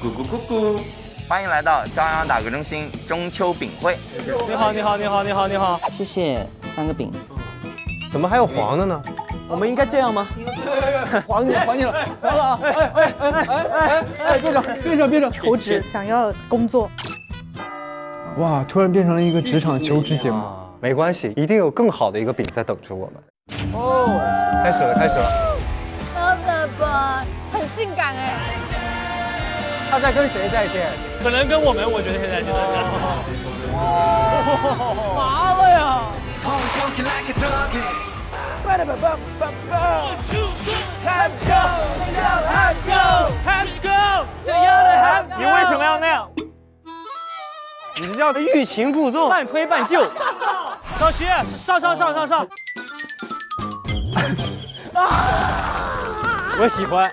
姑，欢迎来到朝阳打歌中心中秋饼会。你好，你好，你好，你好，你好，谢谢三个饼。怎么还有黄的呢？我们应该这样吗？还你了，还你了，还了啊！哎哎哎哎哎哎！别整，别整，别整！求职，想要工作。哇，突然变成了一个职场求职节目。没关系，一定有更好的一个饼在等着我们。哦，开始了，开始了。爸爸爸，很性感哎。他在跟谁再见？可能跟我们，我觉得现在就是。麻了呀！你为什么要那样？你这叫的欲擒故纵，半推半就。小徐，上上上上上！我喜欢。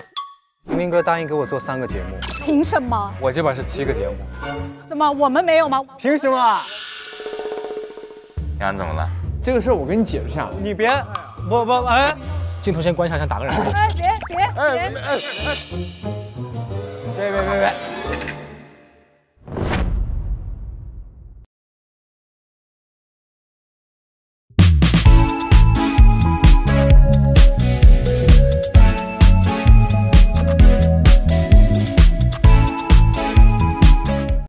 明明哥答应给我做三个节目，凭什么？我这边是七个节目。怎么我们没有吗？凭什么？杨怎么了？这个事儿我跟你解释一下。你别，我我哎，镜头先关一下，先打个人。哎别别别！别别别别！